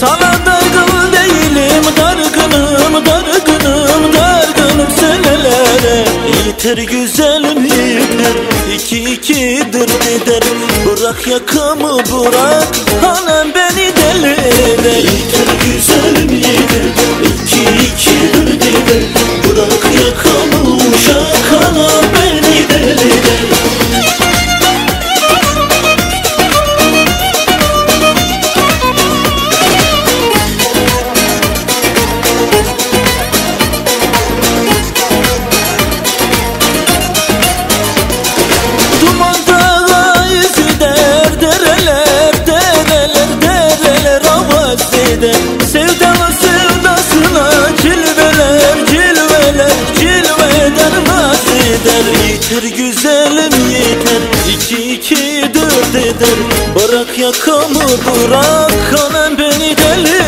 Sana dargın değilim dargınım dargınım dargınım senelere. Yeter güzelim yeter iki ikidir gider. Bırak yakamı bırak hanım Yeter güzelim yeter, iki iki dört eder. Bırak yakamı bırak, hanım beni deli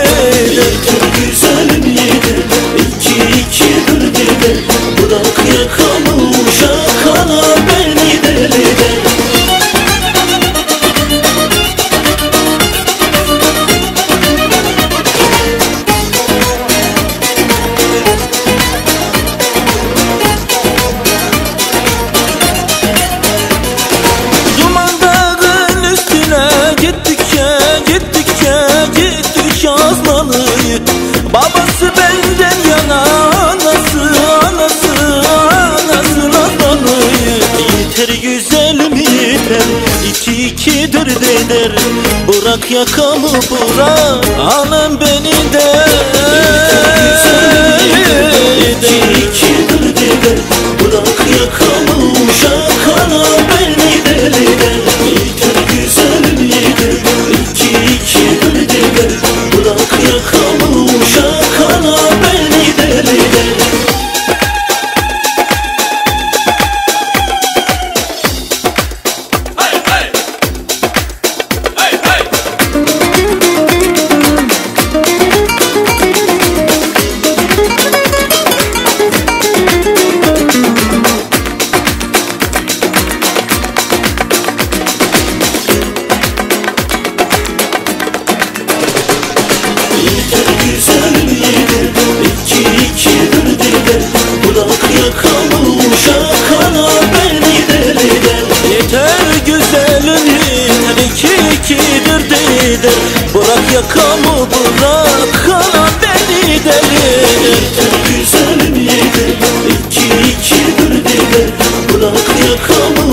Yeter güzelim yeter iki iki dört eder Bırak yakamı bırak. Alın beni de iki iki dört eder Bırak yakamı uşak beni deli eder Yeter güzelim yeter iki iki ikidir delidir Bırak yakamı bırak kana beni delidir Yeter güzelim yeter iki ikidir delidir Bırak yakamı.